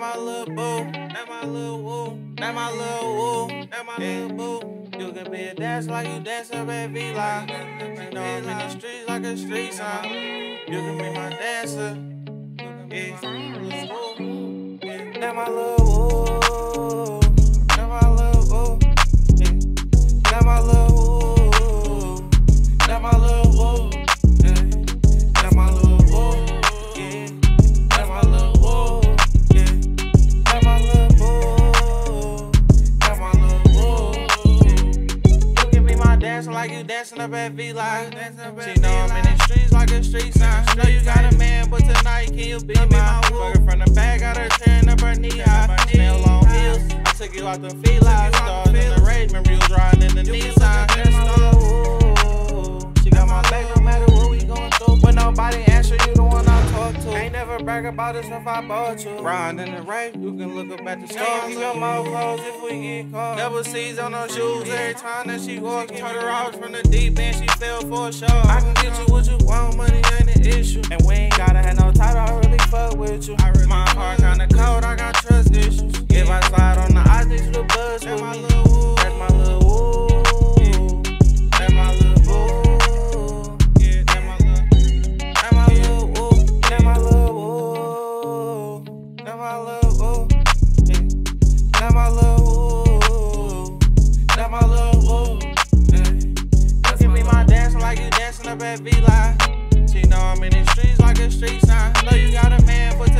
my little boo. That my little woo. That my little woo. That my little boo. You can be a dancer like you dance up at V Live. You know I'm in the streets like a street sign. You can be my dancer. Yeah. That my little woo. That my little woo. That my little woo. That my little dancer like you dancing up at V Live. She know I'm in the streets like a street sign. She know you got a man, but tonight can you be my Fucker from the back, got her tearing up her knee high. Smell long heels. I took you out the felines. Stars in the rage. Remember you was riding in the Nissan. She got my back no matter what we going through. But nobody never brag about us if I bought you. Grind in the rain, you can look up at the stars. Keep your mouth closed if we get caught. Double C's on her shoes every time that she walks. Cut her out from the deep end, she fell for sure. I can get you what you want, money ain't an issue. And we up at V-Live. She know I'm in the streets like a street sign. Know you got a man, but